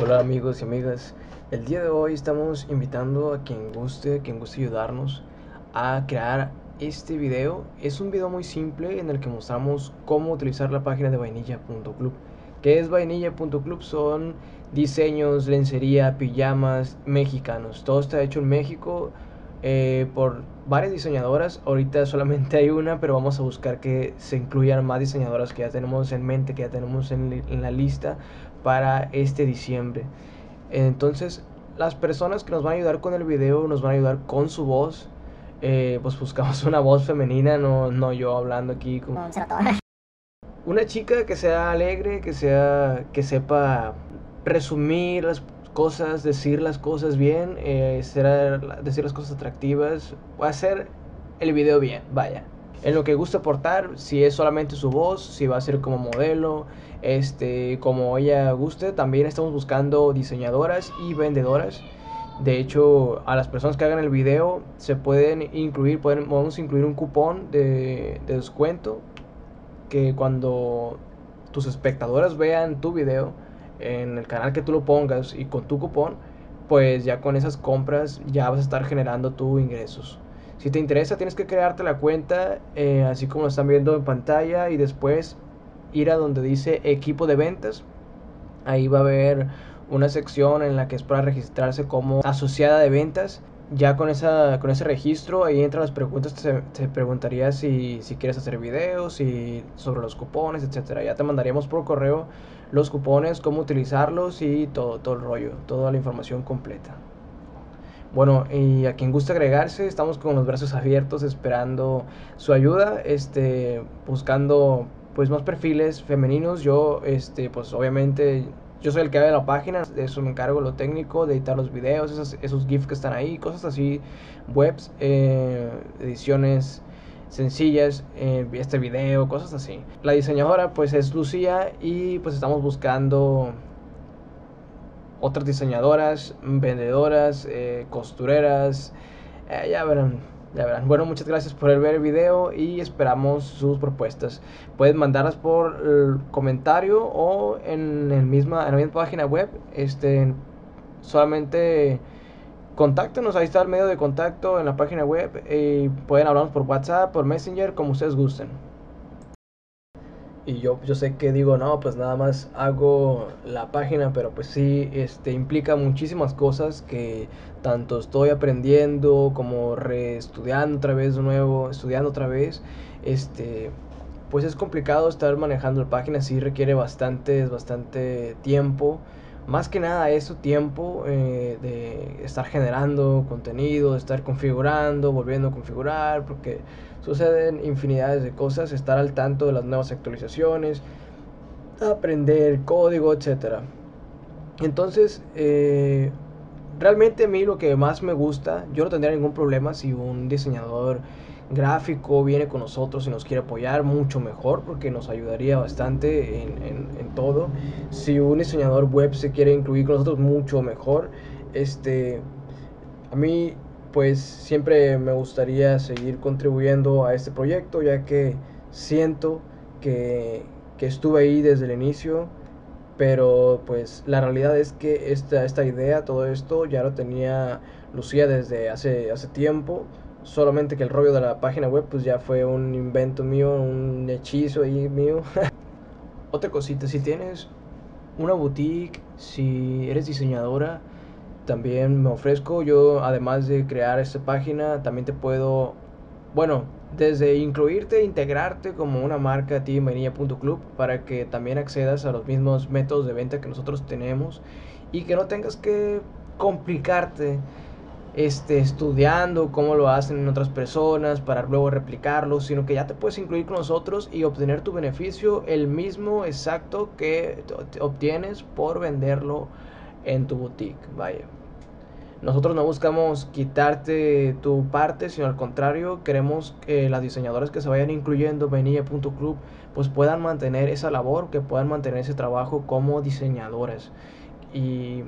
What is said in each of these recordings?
Hola amigos y amigas, el día de hoy estamos invitando a quien guste, quien guste ayudarnos a crear este video. Es un video muy simple en el que mostramos cómo utilizar la página de vainilla.club. ¿Qué es vainilla.club? Son diseños, lencería, pijamas mexicanos. Todo está hecho en México eh, por varias diseñadoras. Ahorita solamente hay una, pero vamos a buscar que se incluyan más diseñadoras que ya tenemos en mente, que ya tenemos en, en la lista para este diciembre. Entonces, las personas que nos van a ayudar con el video nos van a ayudar con su voz. Eh, pues buscamos una voz femenina, no, no yo hablando aquí como una chica que sea alegre, que sea que sepa resumir las cosas, decir las cosas bien, eh, decir las cosas atractivas, hacer el video bien, vaya en lo que gusta aportar, si es solamente su voz, si va a ser como modelo, este, como ella guste. También estamos buscando diseñadoras y vendedoras. De hecho, a las personas que hagan el video se pueden incluir, podemos incluir un cupón de, de descuento que cuando tus espectadores vean tu video en el canal que tú lo pongas y con tu cupón, pues ya con esas compras ya vas a estar generando tus ingresos. Si te interesa, tienes que crearte la cuenta, eh, así como lo están viendo en pantalla, y después ir a donde dice equipo de ventas. Ahí va a haber una sección en la que es para registrarse como asociada de ventas. Ya con, esa, con ese registro, ahí entran las preguntas. Te, te preguntaría si, si, quieres hacer videos y sobre los cupones, etcétera. Ya te mandaríamos por correo los cupones, cómo utilizarlos y todo, todo el rollo, toda la información completa. Bueno, y a quien guste agregarse, estamos con los brazos abiertos esperando su ayuda, este, buscando pues más perfiles femeninos. Yo, este, pues obviamente, yo soy el que ve la página, de eso me encargo lo técnico, de editar los videos, esos, esos GIFs que están ahí, cosas así, webs, eh, ediciones sencillas, eh, este video, cosas así. La diseñadora pues es Lucía y pues estamos buscando otras diseñadoras, vendedoras, eh, costureras. Eh, ya verán, ya verán. Bueno, muchas gracias por ver el video y esperamos sus propuestas. Pueden mandarlas por el comentario o en, el misma, en la misma página web. Este, solamente contáctenos, ahí está el medio de contacto en la página web y pueden hablarnos por WhatsApp, por Messenger, como ustedes gusten. Y yo, yo sé que digo, no, pues nada más hago la página, pero pues sí, este, implica muchísimas cosas que tanto estoy aprendiendo como reestudiando otra vez de nuevo, estudiando otra vez, este, pues es complicado estar manejando la página, sí requiere bastante, bastante tiempo. Más que nada eso, tiempo eh, de estar generando contenido, estar configurando, volviendo a configurar, porque suceden infinidades de cosas, estar al tanto de las nuevas actualizaciones, aprender código, etc. Entonces, eh, realmente a mí lo que más me gusta, yo no tendría ningún problema si un diseñador gráfico viene con nosotros y nos quiere apoyar, mucho mejor porque nos ayudaría bastante en, todo. Si un diseñador web se quiere incluir con nosotros, mucho mejor. Este, a mí pues siempre me gustaría seguir contribuyendo a este proyecto ya que siento que, que estuve ahí desde el inicio pero pues la realidad es que esta, esta idea, todo esto ya lo tenía Lucía desde hace, hace tiempo solamente que el rollo de la página web pues ya fue un invento mío, un hechizo ahí mío. Otra cosita, si tienes una boutique, si eres diseñadora, también me ofrezco. Yo, además de crear esta página, también te puedo, bueno, desde incluirte, integrarte como una marca club para que también accedas a los mismos métodos de venta que nosotros tenemos y que no tengas que complicarte este, estudiando cómo lo hacen en otras personas para luego replicarlo, sino que ya te puedes incluir con nosotros y obtener tu beneficio el mismo exacto que obtienes por venderlo en tu boutique. Vaya. Nosotros no buscamos quitarte tu parte, sino al contrario, queremos que las diseñadoras que se vayan incluyendo Venilla.club pues puedan mantener esa labor, que puedan mantener ese trabajo como diseñadoras. Y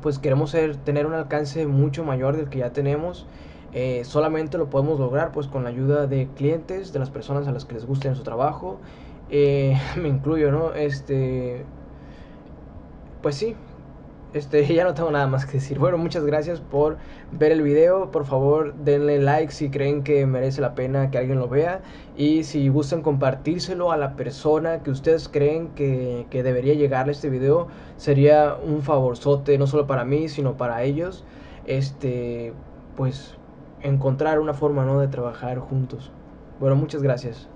pues queremos ser, tener un alcance mucho mayor del que ya tenemos. Eh, solamente lo podemos lograr pues con la ayuda de clientes, de las personas a las que les guste su trabajo. Eh, me incluyo, ¿no? Este, pues sí, este, ya no tengo nada más que decir. Bueno, muchas gracias por ver el video. Por favor, denle like si creen que merece la pena que alguien lo vea. Y si gustan compartírselo a la persona que ustedes creen que, que debería llegarle este video, sería un favorzote, no solo para mí, sino para ellos. Este, pues, encontrar una forma, ¿no? De trabajar juntos. Bueno, muchas gracias.